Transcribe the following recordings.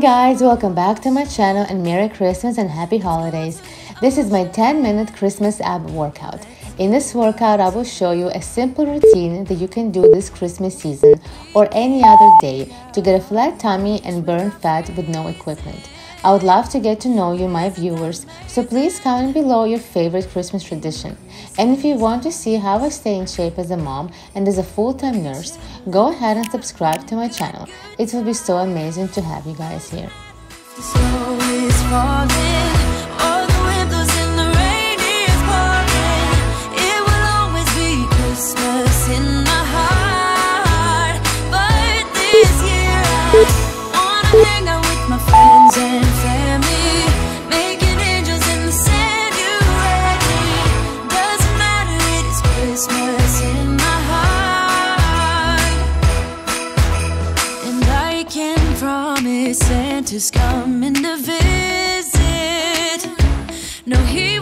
Guys, welcome back to my channel and Merry Christmas and Happy Holidays. This is my 10 minute Christmas ab workout. In this workout, I will show you a simple routine that you can do this Christmas season or any other day to get a flat tummy and burn fat with no equipment. I would love to get to know you, my viewers, so please comment below your favorite Christmas tradition. And if you want to see how I stay in shape as a mom and as a full-time nurse, go ahead and subscribe to my channel. It will be so amazing to have you guys here. Santa's coming to visit. No, he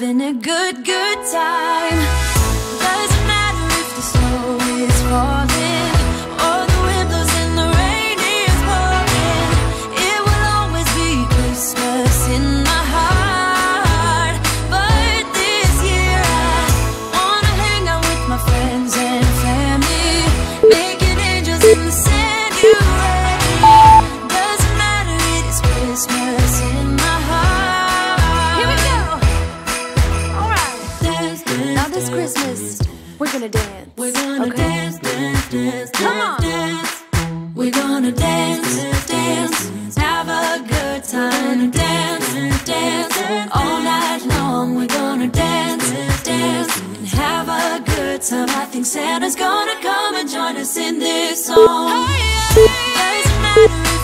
having a good, good time. Santa's gonna come and join us in this song. Doesn't matter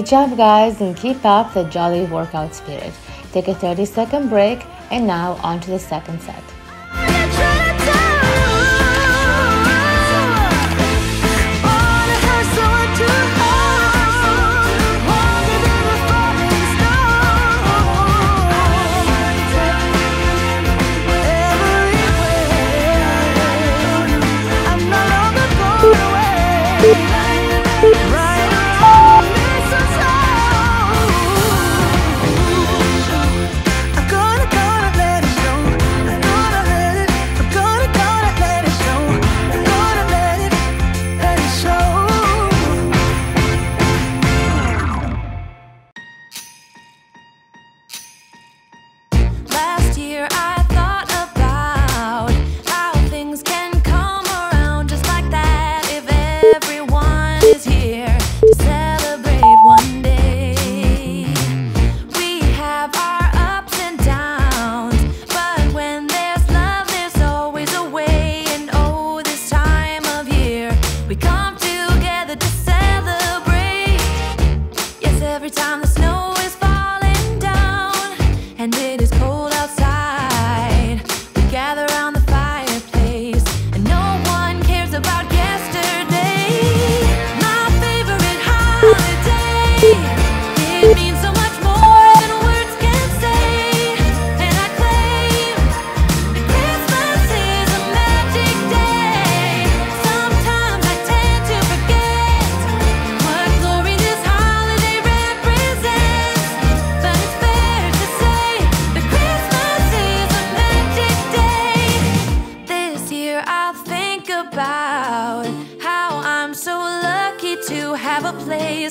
Great job, guys, and keep up the jolly workout spirit. Take a 30 second break, and now on to the second set.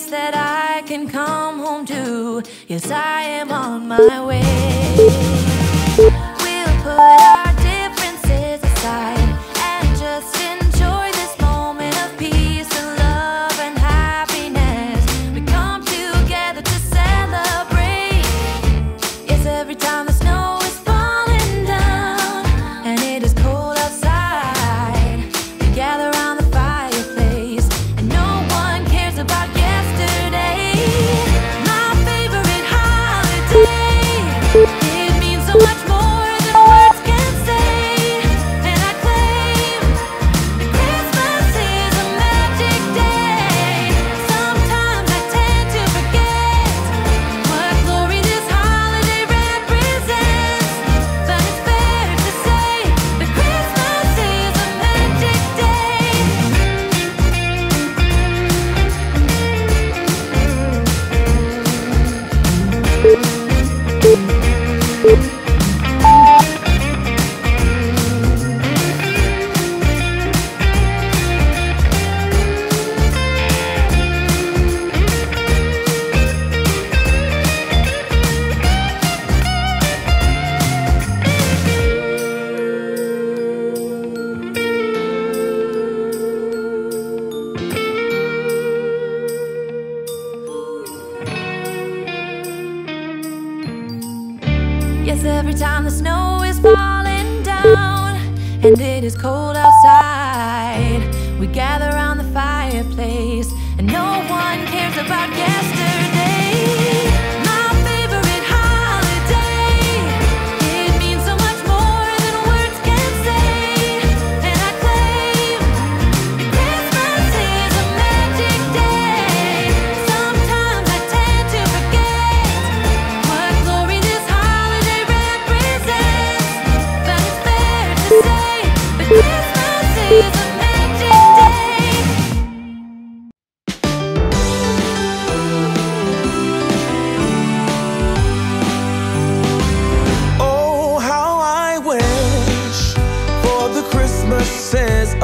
that I can come home to. Yes, I am on my way. every time the snow is falling down and it is cold outside. We gather around the fireplace and no one cares about yesterday. says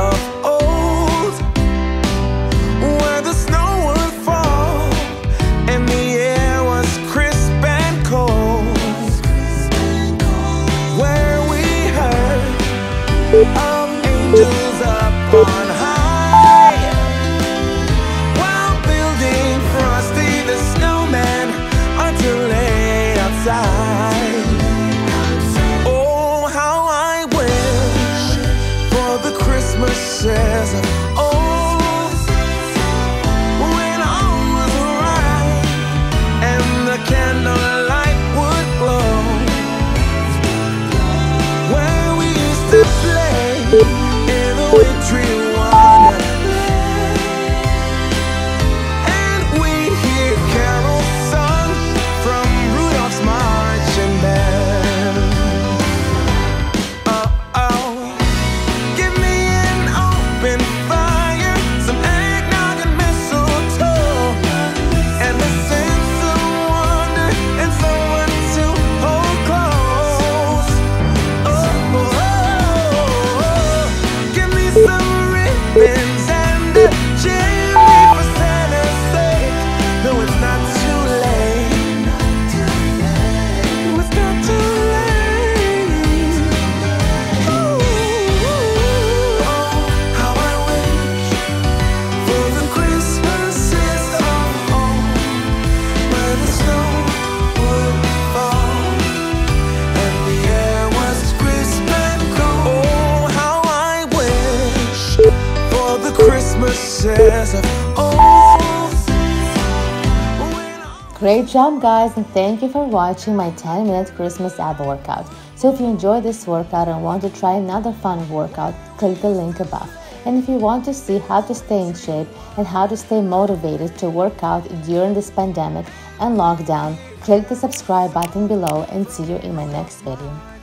In the wintry Great job guys and thank you for watching my 10 minute Christmas ab workout. So if you enjoyed this workout and want to try another fun workout, click the link above. And if you want to see how to stay in shape and how to stay motivated to work out during this pandemic and lockdown, click the subscribe button below and see you in my next video.